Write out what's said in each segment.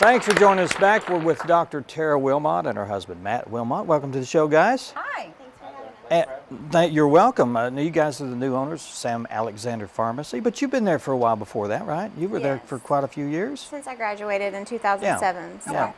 Thanks for joining us back. We're with Dr. Tara Wilmot and her husband Matt Wilmot. Welcome to the show, guys. Hi. Thanks for And th- you're welcome. Uh, you guys are the new owners, Sam Alexander Pharmacy, but you've been there for a while before that, right? You were there for quite a few years. Since I graduated in 2007, Yeah. so Yeah.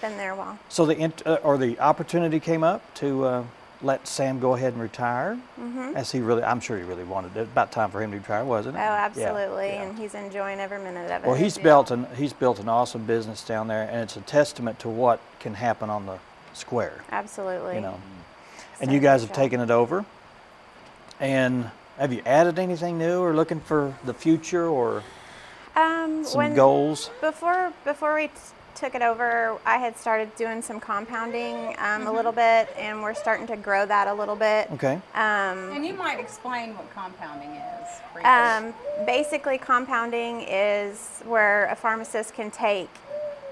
been there a while. So the int- uh, or the opportunity came up to uh, let Sam go ahead and retire, Mm-hmm. as he really, I'm sure he really wanted it. About time for him to retire, wasn't it? Oh, absolutely, yeah. and he's enjoying every minute of it. Well, he's built an he's built an awesome business down there, and it's a testament to what can happen on the square. absolutely. You know, He's and you guys have taken it over. And have you added anything new, or looking for the future, or um, some goals? Before before we took it over, I had started doing some compounding um, a little bit, and we're starting to grow that a little bit. Okay. Um, And you might explain what compounding is. Um, basically, compounding is where a pharmacist can take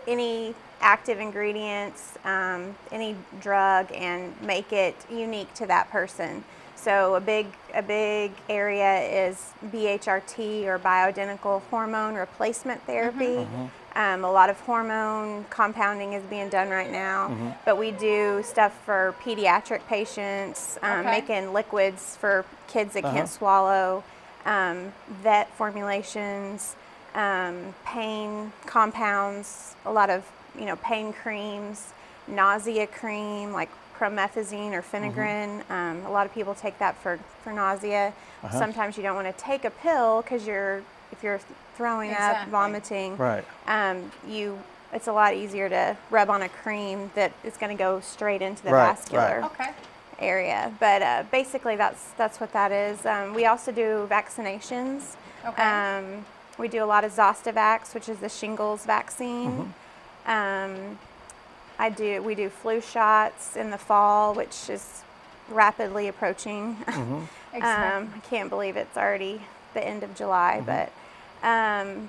any active ingredients, um, any drug, and make it unique to that person. So a big a big area is BHRT or bioidentical hormone replacement therapy. Um, a lot of hormone compounding is being done right now, but we do stuff for pediatric patients, um, Okay. making liquids for kids that Uh-huh. can't swallow, um, vet formulations, um, pain compounds, a lot of you know pain creams, nausea cream like promethazine or Phenergan. Um, a lot of people take that for for nausea. Uh-huh. Sometimes you don't want to take a pill because you're if you're throwing up, vomiting. Right. Um, you it's a lot easier to rub on a cream that is going to go straight into the Right, right. vascular okay. area. But uh, basically, that's that's what that is. Um, we also do vaccinations. Okay. Um, we do a lot of Zostavax, which is the shingles vaccine. Mm-hmm. Um, I do. We do flu shots in the fall, which is rapidly approaching. Mm-hmm. Exactly. Um, I can't believe it's already the end of July, but um,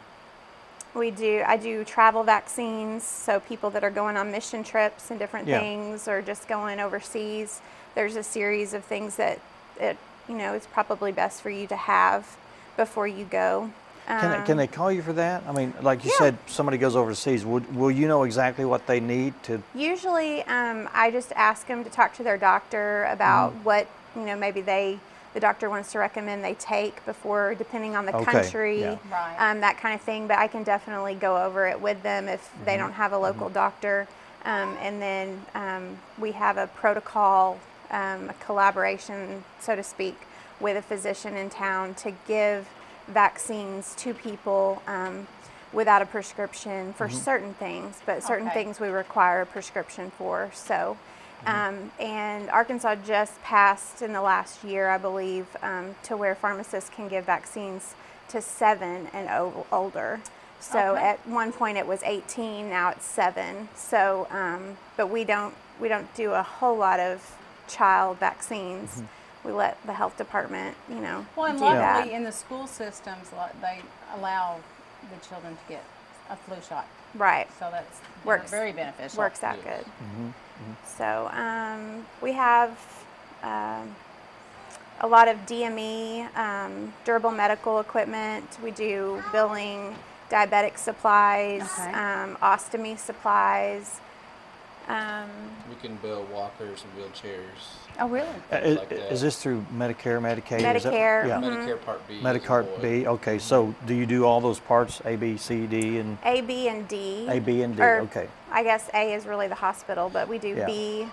we do. I do travel vaccines, so people that are going on mission trips and different Yeah. things, or just going overseas. There's a series of things that it you know it's probably best for you to have before you go. Can, they, Um, can they call you for that? I mean, like you yeah. said, somebody goes overseas. Would, will you know exactly what they need to? Usually, um, I just ask them to talk to their doctor about Mm-hmm. what you know. Maybe they, the doctor wants to recommend they take before, depending on the Okay, country, yeah. Right. um, that kind of thing. But I can definitely go over it with them if Mm-hmm. they don't have a local doctor. Um, and then um, we have a protocol, um, a collaboration, so to speak, with a physician in town to give vaccines to people um, without a prescription for certain things, but certain Okay. things we require a prescription for. So, um, and Arkansas just passed in the last year, I believe, um, to where pharmacists can give vaccines to seven and o- older. So Okay. at one point it was 18, now it's seven. So, um, but we don't we don't do a whole lot of child vaccines. We let the health department, you know, well, and do that. luckily in the school systems, they allow the children to get a flu shot. right. So that's you know, Works. very beneficial. works out good. So um, we have um, a lot of DME, um, durable medical equipment. We do billing, diabetic supplies, Okay. um, ostomy supplies. Um, We can build walkers and wheelchairs. Oh, really? Uh, Things Is, like that. is this through Medicare, Medicaid? Is that- Medicare, yeah. mhm. Medicare Part B. Medicare avoid. B. Okay, so do you do all those parts A, B, C, D, and A, B, and D. A, B, and D? Or Okay. I guess A is really the hospital, but we do Yeah. B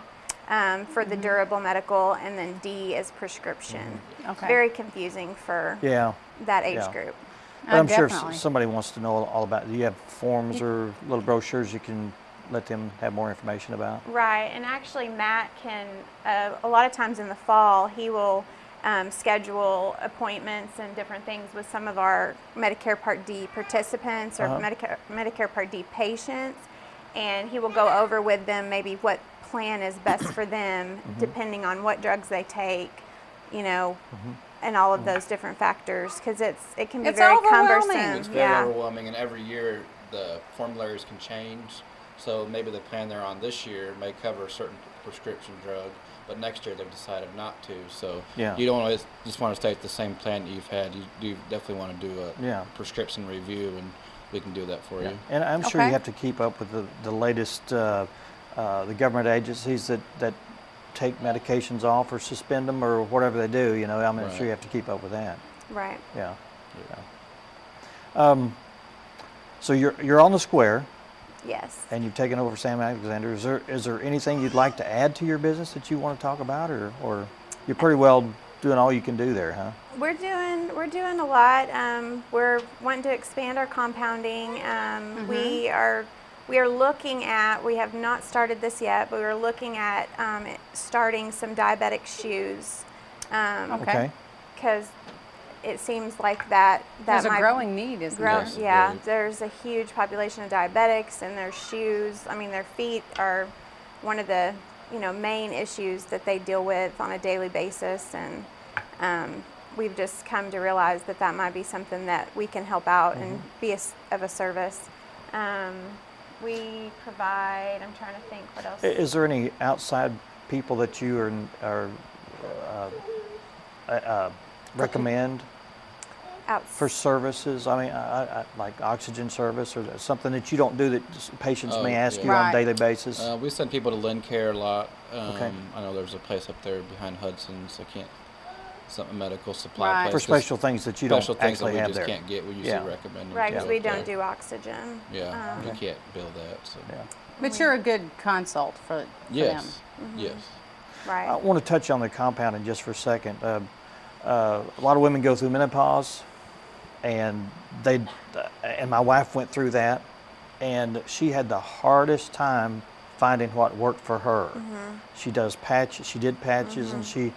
um, for Mm-hmm. the durable medical, and then D is prescription. Okay. Very confusing for Yeah. that age Yeah. group. But Uh, I'm sure if definitely. s- somebody wants to know all about. Do you have forms or little brochures you can let them have more information about? Right, and actually, Matt can, uh, a lot of times in the fall, he will um, schedule appointments and different things with some of our Medicare Part D participants or Uh-huh. Medicare, Medicare Part D patients, and he will go over with them maybe what plan is best for them, Mm-hmm. depending on what drugs they take, you know. Mm-hmm. And all of those different factors, because it's it can be It's very overwhelming. cumbersome. It's very yeah, overwhelming, and every year the formularies can change. So maybe the plan they're on this year may cover a certain prescription drug, but next year they've decided not to. So Yeah. you don't always just want to stay at the same plan that you've had. You do definitely want to do a Yeah. prescription review and we can do that for you. And I'm sure you have to keep up with the, the latest, uh, uh, the government agencies that, that take medications off or suspend them or whatever they do, you know, I'm Right. sure you have to keep up with that, Right. yeah. yeah. Um, so you're, you're on the square Yes. and you've taken over Sam Alexander. Is there, is there anything you'd like to add to your business that you want to talk about or, or you're pretty well doing all you can do there, huh? We're doing we're doing a lot. Um, we're wanting to expand our compounding. Um, We are we are looking at. We have not started this yet, but we're looking at um, starting some diabetic shoes. Um, Okay. Because it seems like that that There's a growing need, isn't grow. there? Yeah, there's a huge population of diabetics, and their shoes. I mean, their feet are one of the you know main issues that they deal with on a daily basis, and um, we've just come to realize that that might be something that we can help out and Mm-hmm. be a s of a service. Um, we provide. I'm trying to think what else. I- Is there any outside people that you are, are uh, uh, recommend Outs- for services? I mean, I, I, like oxygen service or something that you don't do that s- patients may Oh, ask yeah. you on Right. a daily basis? Uh, we send people to Lincare a lot. Um, Okay. I know there's a place up there behind Hudson's. I can't, something medical supply Right. place. for 'cause special things that you don't special things actually that we have just there. can't get. We usually Yeah. recommend. them right, to because we don't there. do oxygen. Yeah, Um, we can't bill that. So. Yeah. But you're a good consult for, for Yes. them. Yes. Right. I want to touch on the compounding just for a second. Uh, uh, a lot of women go through menopause, and they, and my wife went through that, and she had the hardest time finding what worked for her. She does patches. She did patches, and she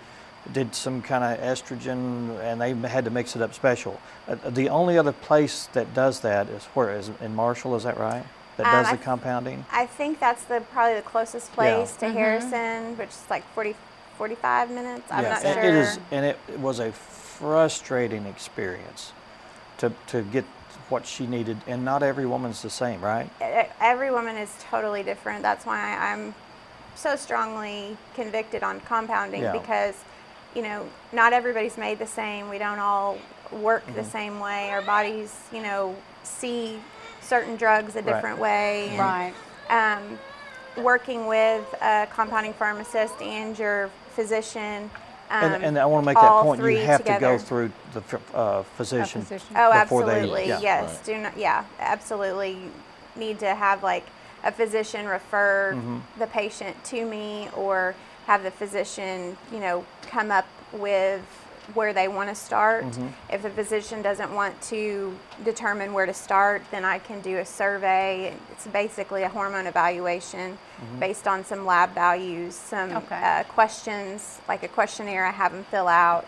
did some kind of estrogen, and they had to mix it up special. Uh, the only other place that does that is where is in Marshall. Is that right? That Um, does I the th- compounding. I think that's the probably the closest Yeah. place to Harrison, which is like 40, 45 minutes. I'm not and sure. It is, and it was a frustrating experience to, to get what she needed, and not every woman's the same, right? Every woman is totally different. That's why I'm so strongly convicted on compounding Yeah. because, you know, not everybody's made the same. We don't all work Mm-hmm. the same way. Our bodies, you know, see certain drugs a Right. different way. and, Right. um, working with a compounding pharmacist and your physician. Um, And, and I want to make that point. You three have to go through the uh, physician. physician. Oh, before they- absolutely. yeah. Yes. Right. Do not. Yeah, absolutely. You need to have like a physician refer Mm-hmm. the patient to me, or have the physician, you know, come up with where they want to start. Mm-hmm. If the physician doesn't want to determine where to start, then I can do a survey. It's basically a hormone evaluation Mm-hmm. based on some lab values, some Okay. uh, questions, like a questionnaire I have them fill out.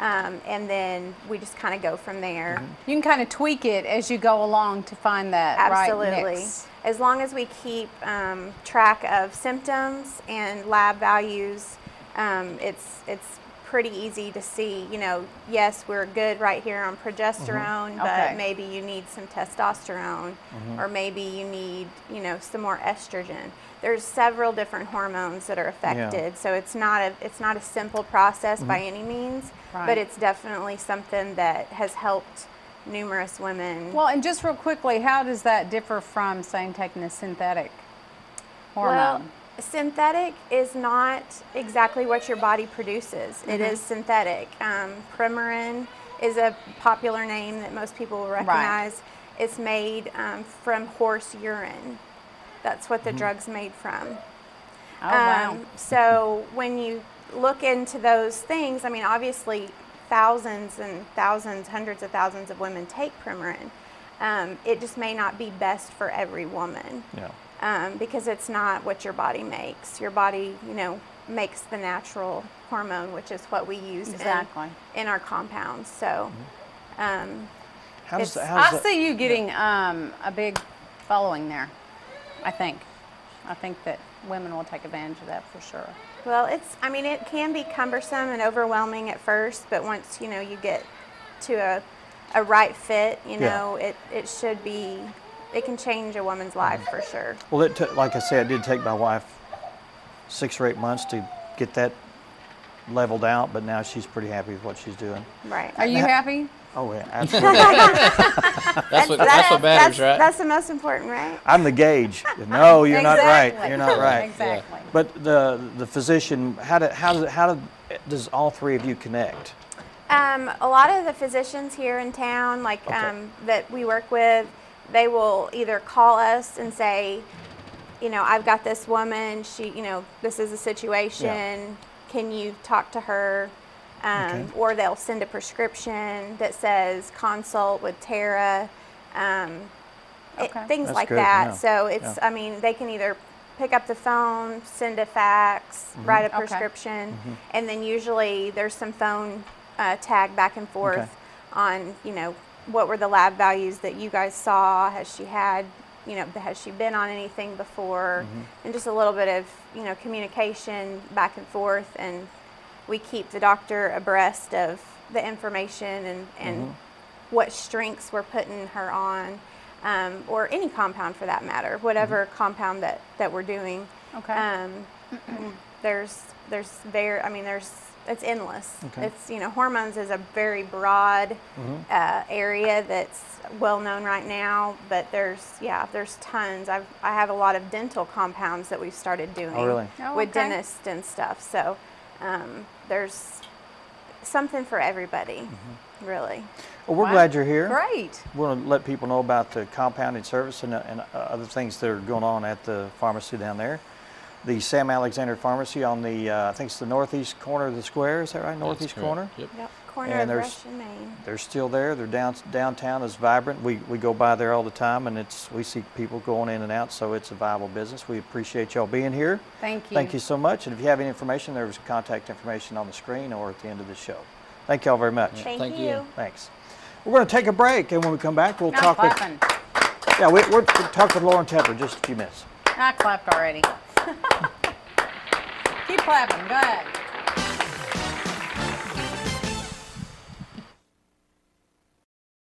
Um, and then we just kind of go from there. Mm-hmm. You can kind of tweak it as you go along to find that Absolutely. right mix. As long as we keep um, track of symptoms and lab values, um, it's it's pretty easy to see. You know, yes, we're good right here on progesterone, mm-hmm. but Okay. maybe you need some testosterone, mm-hmm. or maybe you need you know some more estrogen. There's several different hormones that are affected, so it's not a it's not a simple process by mm-hmm. any means, Right. but it's definitely something that has helped numerous women. Well, and just real quickly, how does that differ from, saying, taking a synthetic hormone? Well, synthetic is not exactly what your body produces. It is synthetic. Um, Premarin is a popular name that most people will recognize. It's made um, from horse urine. That's what the drug's made from. oh, wow. Um, so when you look into those things, I mean, obviously, thousands and thousands, hundreds of thousands of women take Premarin. Um, it just may not be best for every woman Yeah. Um, because it's not what your body makes. Your body, you know, makes the natural hormone, which is what we use in- Exactly. in, our compounds. So, um, How does, It's- that- how does I that- see you getting um, a big following there. I think. I think that women will take advantage of that for sure. well, it's, I mean, it can be cumbersome and overwhelming at first, but once, you know, you get to a, a right fit, you Yeah. know, it, it should be, it can change a woman's life for sure. Well, it took, like I said, it did take my wife six or eight months to get that leveled out, but now she's pretty happy with what she's doing. Right. Are you Ha- happy? Oh, yeah, absolutely. That's what that's what matters, that's, right? That's the most important, right? I'm the gauge. No, you're not right. You're not right. Exactly. But the the physician, how did how does how did, does all three of you connect? Um, a lot of the physicians here in town, like Okay. um, that we work with, they will either call us and say, you know, I've got this woman. She, you know, this is a situation. Can you talk to her? Um, Okay. Or they'll send a prescription that says consult with Tara. Um, it- Okay. things That's like good, that. yeah. So it's, Yeah. I mean, they can either pick up the phone, send a fax, write a Okay. prescription, and then usually there's some phone uh, tag back and forth Okay. on, you know, what were the lab values that you guys saw? Has she had, you know, has she been on anything before? Mm-hmm. And just a little bit of, you know, communication back and forth. And we keep the doctor abreast of the information and, and mm-hmm. what strengths we're putting her on, um, or any compound for that matter, whatever mm-hmm. compound that, that we're doing. Okay. Um, there's there's very I mean there's it's endless. Okay. It's you know hormones is a very broad uh, area that's well known right now, but there's yeah there's tons. I've I have a lot of dental compounds that we've started doing Oh, really? Oh, with okay. dentists and stuff. So um, there's something for everybody, Mm-hmm. really. Well, we're Wow. glad you're here. Great. We want to let people know about the compounding service and, uh, and uh, other things that are going on at the pharmacy down there. The Sam Alexander Pharmacy on the, uh, I think it's the northeast corner of the square. Is that right? Northeast correct. corner. Yep. Yep. Corner And of there's- Russian, Maine. They're still there. They're down downtown is vibrant. We we go by there all the time, and it's we see people going in and out. So it's a viable business. We appreciate y'all being here. Thank you. Thank you so much. And if you have any information, there's contact information on the screen or at the end of the show. Thank y'all very much. Thank, Thank you. you. Thanks. We're going to take a break, and when we come back, we'll Not talk with yeah we, we're, we'll talk with Loren Tepper in just a few minutes. I clapped already. Keep clapping. Go ahead.